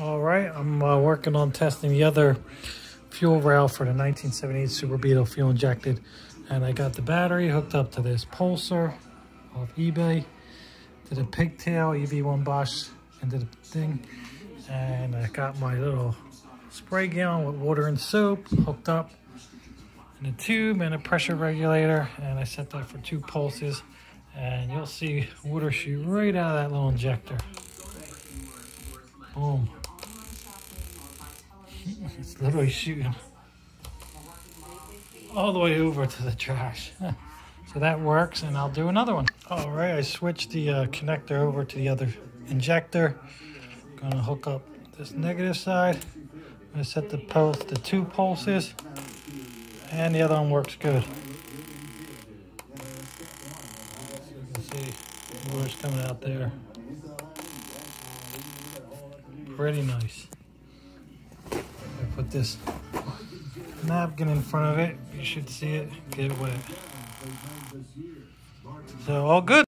All right, I'm uh, working on testing the other fuel rail for the 1978 Super Beetle fuel injected. And I got the battery hooked up to this pulsar off eBay, to the pigtail EV1 Bosch into the thing. And I got my little spray gallon with water and soap hooked up in a tube and a pressure regulator. And I set that for two pulses. And you'll see water shoot right out of that little injector. Boom. It's literally shooting all the way over to the trash. so that works, and I'll do another one. All right, I switched the uh, connector over to the other injector. Gonna hook up this negative side. I'm gonna set the pulse to two pulses, and the other one works good. See water's coming out there. Pretty nice. This napkin in front of it. You should see it get wet. So all good.